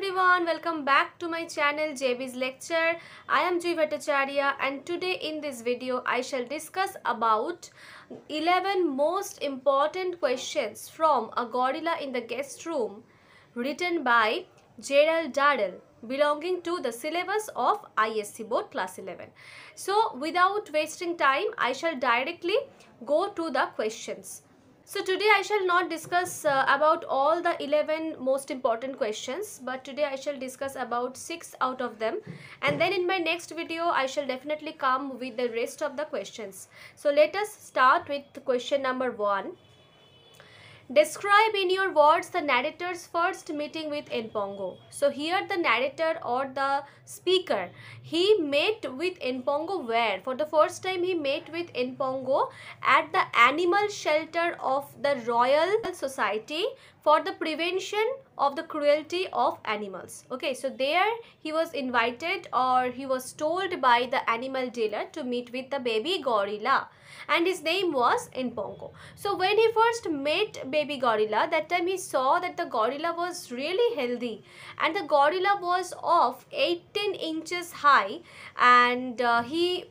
everyone, welcome back to my channel JB's lecture. I am G Bhattacharya and today in this video I shall discuss about 11 most important questions from A Gorilla in the Guest Room written by Gerald Durrell belonging to the syllabus of ISC board class 11. So without wasting time I shall directly go to the questions. So today I shall not discuss uh, about all the 11 most important questions but today I shall discuss about 6 out of them and then in my next video I shall definitely come with the rest of the questions. So let us start with question number 1. Describe in your words the narrator's first meeting with Npongo. So here the narrator or the speaker, he met with Npongo where? For the first time he met with Npongo at the animal shelter of the Royal Society for the prevention of the cruelty of animals. Okay, so there he was invited or he was told by the animal dealer to meet with the baby gorilla and his name was Npongo. So when he first met baby gorilla, that time he saw that the gorilla was really healthy and the gorilla was of 18 inches high and uh, he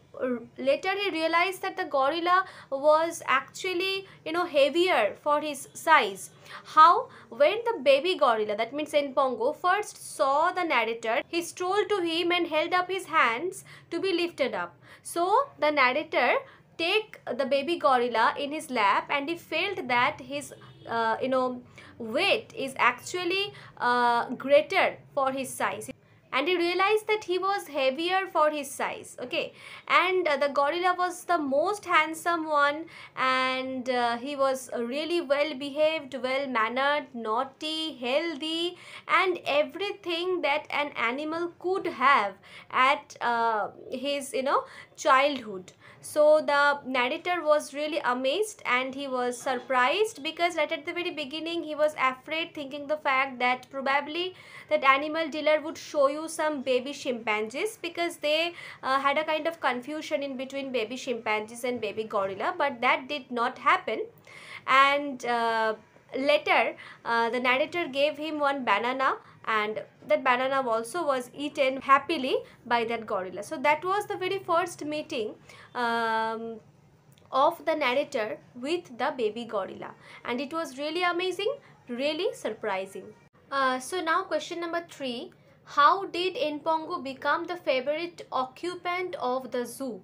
later he realized that the gorilla was actually you know heavier for his size. How? When the baby gorilla that means in Npongo first saw the narrator he strolled to him and held up his hands to be lifted up. So the narrator take the baby gorilla in his lap and he felt that his uh, you know weight is actually uh, greater for his size and he realized that he was heavier for his size okay? And uh, the gorilla was the most handsome one and uh, he was really well behaved well mannered naughty healthy and everything that an animal could have at uh, his you know childhood. So the narrator was really amazed and he was surprised because right at the very beginning he was afraid thinking the fact that probably that animal dealer would show you some baby chimpanzees because they uh, had a kind of confusion in between baby chimpanzees and baby gorilla but that did not happen. And uh, later uh, the narrator gave him one banana and that banana also was eaten happily by that gorilla. So that was the very first meeting um, of the narrator with the baby gorilla. And it was really amazing really surprising. Uh, so now question number three how did Npongo become the favorite occupant of the zoo?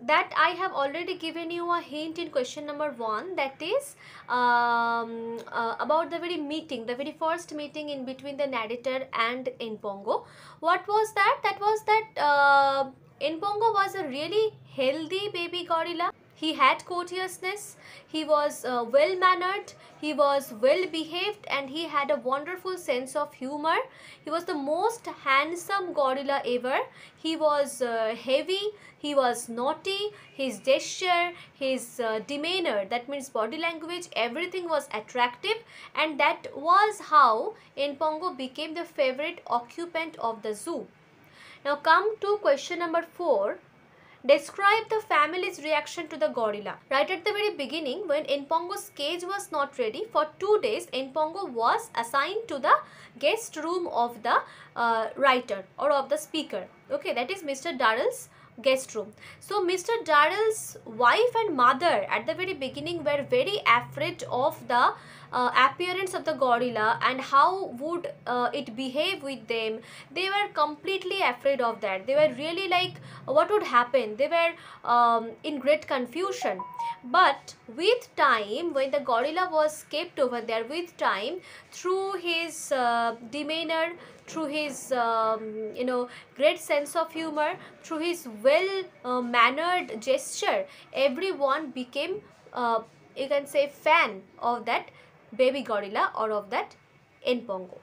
That I have already given you a hint in question number one. That is um, uh, about the very meeting the very first meeting in between the narrator and Npongo. What was that? That was that uh, Npongo was a really healthy baby gorilla he had courteousness, he was uh, well mannered, he was well behaved and he had a wonderful sense of humor. He was the most handsome gorilla ever. He was uh, heavy, he was naughty, his gesture, his uh, demeanor, that means body language, everything was attractive and that was how Npongo became the favorite occupant of the zoo. Now come to question number 4 Describe the family's reaction to the gorilla. Right at the very beginning, when Npongo's cage was not ready, for two days, Npongo was assigned to the guest room of the uh, writer or of the speaker. Okay, that is Mr. Durrell's guest room. So Mr. Durrell's wife and mother at the very beginning were very afraid of the uh, appearance of the gorilla and how would uh, it behave with them they were completely afraid of that they were really like what would happen they were um, in great confusion but with time when the gorilla was kept over there with time through his uh, demeanor through his um, you know great sense of humor through his well uh, mannered gesture everyone became uh, you can say fan of that baby gorilla or of that Npongo.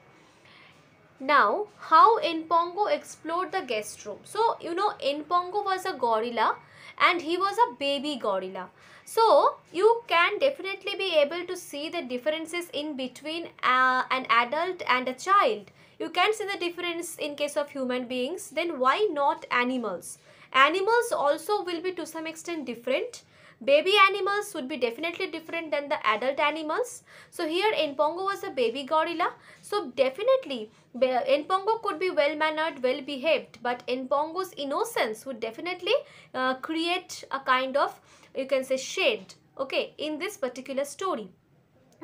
Now, how Npongo explored the guest room? So, you know, Npongo was a gorilla and he was a baby gorilla. So, you can definitely be able to see the differences in between uh, an adult and a child. You can see the difference in case of human beings. Then why not animals? Animals also will be to some extent different baby animals would be definitely different than the adult animals. So here Npongo was a baby gorilla. So definitely Npongo could be well mannered, well behaved but Npongo's innocence would definitely uh, create a kind of you can say shade okay in this particular story.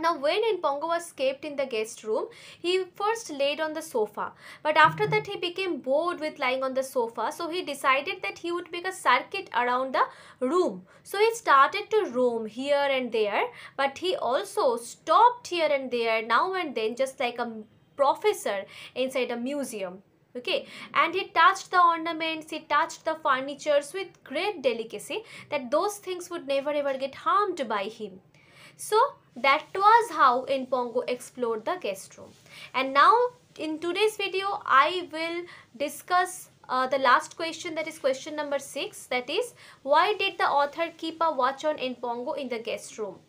Now when Npongo was kept in the guest room, he first laid on the sofa. But after that he became bored with lying on the sofa. So he decided that he would make a circuit around the room. So he started to roam here and there. But he also stopped here and there now and then just like a professor inside a museum okay and he touched the ornaments he touched the furnitures with great delicacy that those things would never ever get harmed by him so that was how Npongo explored the guest room. And now in today's video, I will discuss uh, the last question that is question number 6 that is why did the author keep a watch on Npongo in the guest room?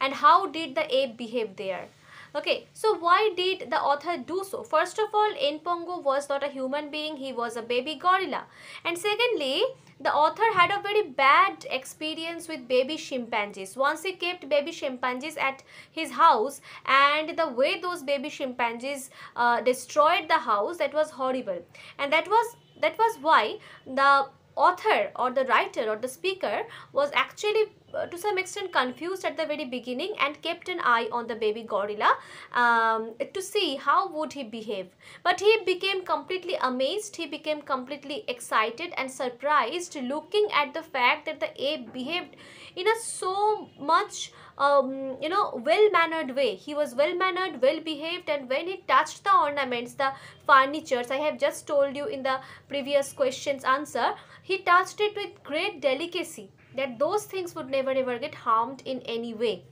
And how did the ape behave there okay so why did the author do so? First of all Npongo was not a human being he was a baby gorilla. And secondly the author had a very bad experience with baby chimpanzees. Once he kept baby chimpanzees at his house and the way those baby chimpanzees uh, destroyed the house that was horrible. And that was that was why the author or the writer or the speaker was actually to some extent confused at the very beginning and kept an eye on the baby gorilla um, to see how would he behave. But he became completely amazed he became completely excited and surprised looking at the fact that the ape behaved in a so much um, you know well mannered way. He was well mannered well behaved and when he touched the ornaments the furnitures i have just told you in the previous questions answer he touched it with great delicacy that those things would never ever get harmed in any way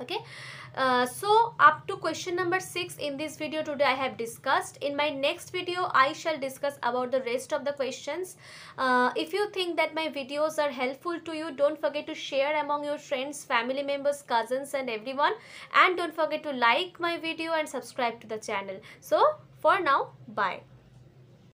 okay uh, so up to question number 6 in this video today I have discussed. In my next video I shall discuss about the rest of the questions. Uh, if you think that my videos are helpful to you don't forget to share among your friends, family members, cousins and everyone and don't forget to like my video and subscribe to the channel. So for now bye.